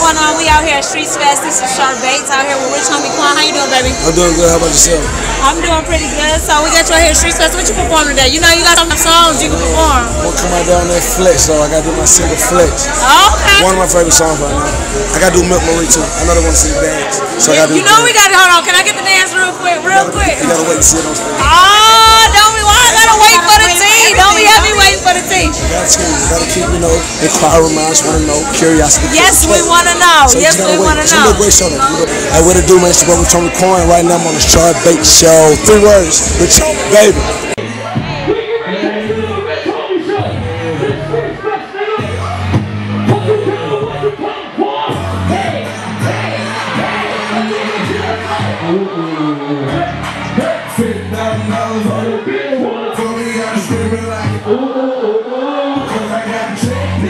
going on? We out here at Streetz Fest. This is Shar Bates out here with Rich Homie Quan. How you doing, baby? I'm doing good. How about yourself? I'm doing pretty good. So we got you out here at Streetz Fest. What you performing today? You know you got some songs you can perform. I'm come out there on that flex, so I gotta do my single flex. Okay. One of my favorite songs right now. I gotta do Milk Marie too. I know they want to see the dance, so I gotta. You know we got to hold on. Can I get the dance real quick? Real quick. You gotta wait to see it on stage. Tea. Gotta keep, gotta keep, you know, inquiring minds want to know, curiosity. Yes, we want to know. So yes, we want to know. gonna be a great show. Though. You know, Hey, what it do, man? It's your brother Tony Coin. Right now, I'm on the Shar Bates Show. Three words, Rich baby.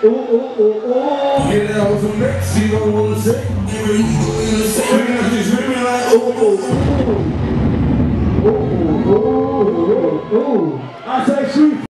Oh, oh, oh, oh. Get out from Mexico, wanna say, give it, you screaming like, oh, oh, oh. Oh, oh, oh, oh, oh. I say, shoot.